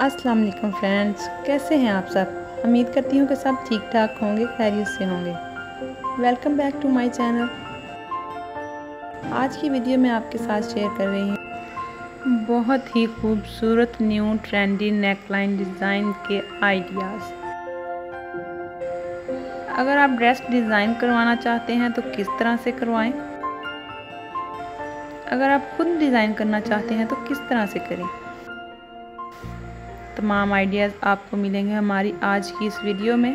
अस्सलाम वालेकुम फ्रेंड्स, कैसे हैं आप सब? उम्मीद करती हूँ कि सब ठीक ठाक होंगे, खैरियत से होंगे। Welcome back to my channel आज की वीडियो में आपके साथ शेयर कर रही हूँ। बहुत ही खूबसूरत न्यू ट्रेंडी नेकलाइन डिज़ाइन के आइडियाज़ अगर आप ड्रेस डिज़ाइन करवाना चाहते हैं तो किस तरह से करवाएँ? अगर आप खुद डिज़ाइन करना चाहते हैं तो किस तरह से करें? तमाम आइडियाज़ आपको मिलेंगे हमारी आज की इस वीडियो में।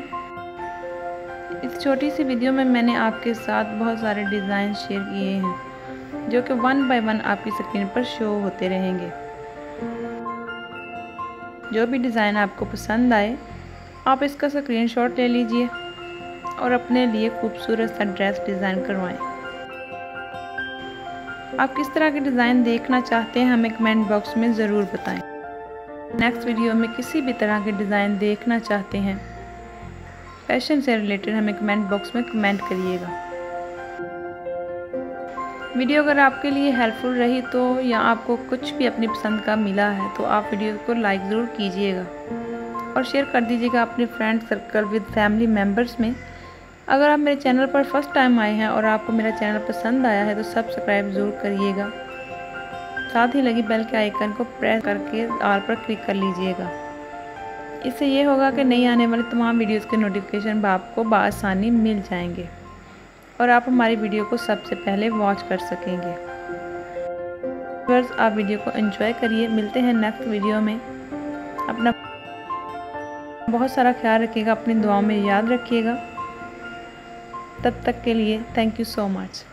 इस छोटी सी वीडियो में मैंने आपके साथ बहुत सारे डिज़ाइन शेयर किए हैं, जो कि वन बाय वन आपकी स्क्रीन पर शो होते रहेंगे। जो भी डिज़ाइन आपको पसंद आए, आप इसका स्क्रीनशॉट ले लीजिए और अपने लिए खूबसूरत सा ड्रेस डिज़ाइन करवाएँ। आप किस तरह के डिज़ाइन देखना चाहते हैं, हमें कमेंट बॉक्स में ज़रूर बताएँ। नेक्स्ट वीडियो में किसी भी तरह के डिज़ाइन देखना चाहते हैं। फ़ैशन से रिलेटेड हमें कमेंट बॉक्स में कमेंट करिएगा। वीडियो अगर आपके लिए हेल्पफुल रही तो या आपको कुछ भी अपनी पसंद का मिला है तो आप वीडियो को लाइक ज़रूर कीजिएगा। और शेयर कर दीजिएगा अपने friend circle with family members में। अगर आप मेरे चैनल पर फ़र्स्ट टाइम आए हैं और आपको मेरा चैनल पसंद आया है तो सब्सक्राइब ज़रूर करिएगा। साथ ही लगी बेल के आइकन को प्रेस करके आल पर क्लिक कर लीजिएगा। इससे ये होगा कि नई आने वाली तमाम वीडियोस के नोटिफिकेशन आपको बसानी मिल जाएँगे और आप हमारी वीडियो को सबसे पहले वॉच कर सकेंगे। आप वीडियो को एंजॉय करिए। मिलते हैं नेक्स्ट वीडियो में। अपना बहुत सारा ख्याल रखिएगा, अपनी दुआओं में याद रखिएगा। तब तक के लिए थैंक यू सो मच